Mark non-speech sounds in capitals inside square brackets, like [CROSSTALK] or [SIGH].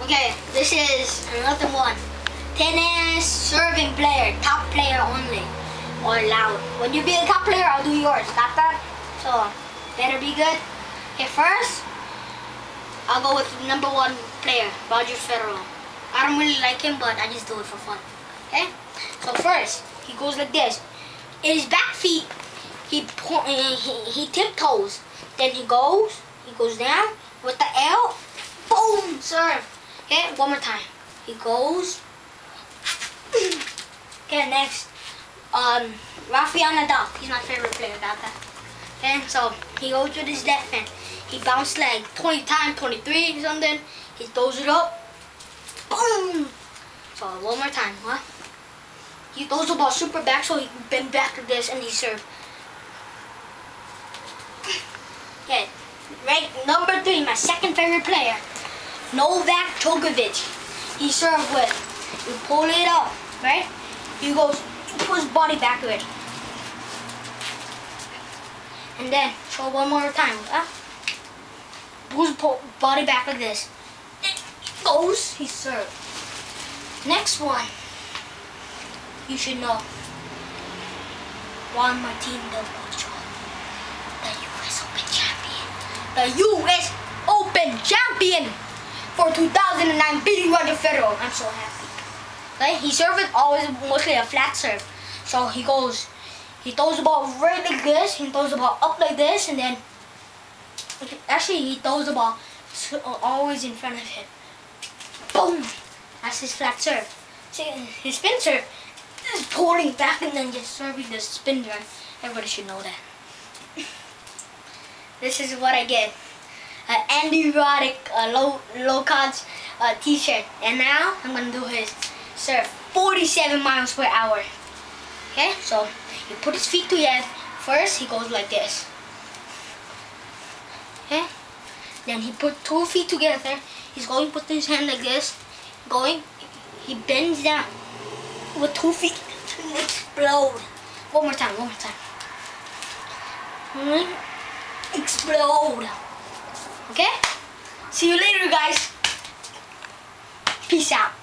Okay, this is another one. Tennis serving player, top player only, or loud. When you be a top player, I'll do yours. Got that? So, better be good. Okay, first, I'll go with number one player, Roger Federer. I don't really like him, but I just do it for fun. Okay? So first, he goes like this. In his back feet, he he, he tiptoes. Then he goes, he goes down with the L, boom, serve. Okay, one more time. He goes. okay, next. Um, Rafael Nadal. He's my favorite player. Got that. Okay, so he goes with his left hand. He bounced like 20 times, 23 something. He throws it up. Boom. So one more time, huh? He throws the ball super back so he can bend back to this and he serve. Okay, right, number three, my second favorite player, Novak Djokovic. He served with, you pull it up, right? He goes, he puts his body back it. And then, show one more time, huh? Pulls body back like this. It goes, he served. Next one, you should know. Juan Martin Del Potro, the U.S. Open champion. The U.S. Open champion for 2009, beating Roger Federer. I'm so happy. Right? He served it always mostly a flat serve. So he goes, he throws the ball right like this, he throws the ball up like this, and then, actually he throws the ball uh, always in front of him. Boom! That's his flat serve. See, his spin serve is pulling back and then just serving the spin drive. Everybody should know that. [LAUGHS] this is what I get. An Andy Roddick uh, low low cards uh, t-shirt. And now I'm gonna do his serve 47 miles per hour. Okay, so you put his feet together. First he goes like this. Okay? Then he put two feet together. He's going to put his hand like this. Going, he bends down with two feet and explode. One more time, one more time. Explode. Okay? See you later, guys. Peace out.